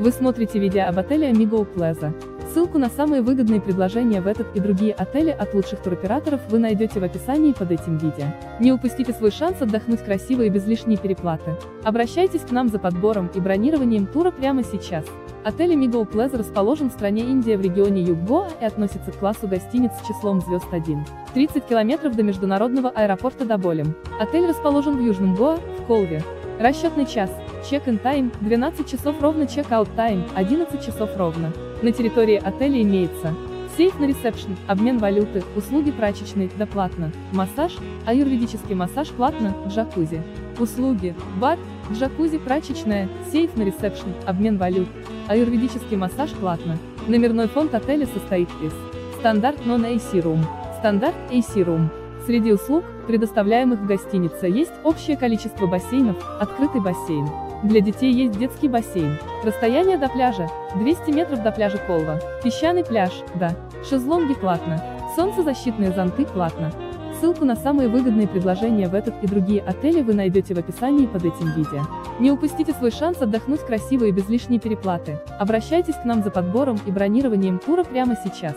Вы смотрите видео об отеле Amigo Plaza. Ссылку на самые выгодные предложения в этот и другие отели от лучших туроператоров вы найдете в описании под этим видео. Не упустите свой шанс отдохнуть красиво и без лишней переплаты. Обращайтесь к нам за подбором и бронированием тура прямо сейчас. Отель Amigo Plaza расположен в стране Индия в регионе Юг Гоа и относится к классу гостиниц с числом звезд 1. 30 километров до международного аэропорта Dabолем. Отель расположен в Южном Гоа, в Колве. Расчетный час. Check-in time, 12 часов ровно check-out time, 11 часов ровно. На территории отеля имеется сейф на ресепшн, обмен валюты, услуги прачечной, доплатно, массаж, аюрведический массаж платно, джакузи. Услуги, бар, джакузи прачечная, сейф на ресепшн, обмен валют, аюрведический массаж платно. Номерной фонд отеля состоит из standard non-AC Room, standard AC Room. Среди услуг, предоставляемых в гостинице, есть общее количество бассейнов, открытый бассейн. Для детей есть детский бассейн. Расстояние до пляжа – 200 метров до пляжа Колва. Песчаный пляж – да. Шезлонги платно. Солнцезащитные зонты платно. Ссылку на самые выгодные предложения в этот и другие отели вы найдете в описании под этим видео. Не упустите свой шанс отдохнуть красиво и без лишней переплаты. Обращайтесь к нам за подбором и бронированием тура прямо сейчас.